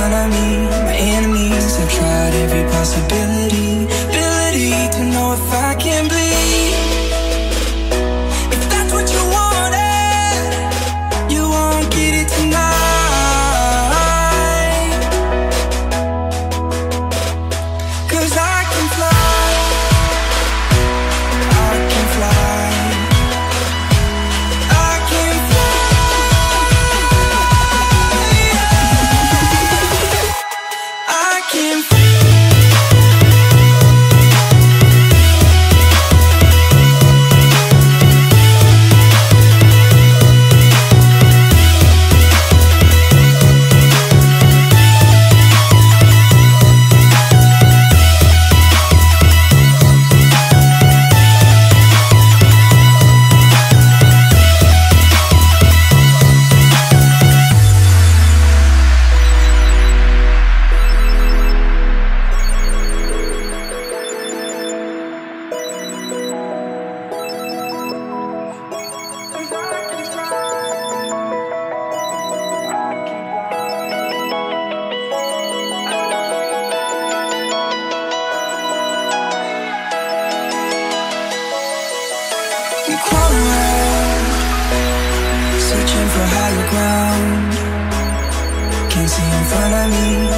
front of me. My enemies have tried every possibility. front of me.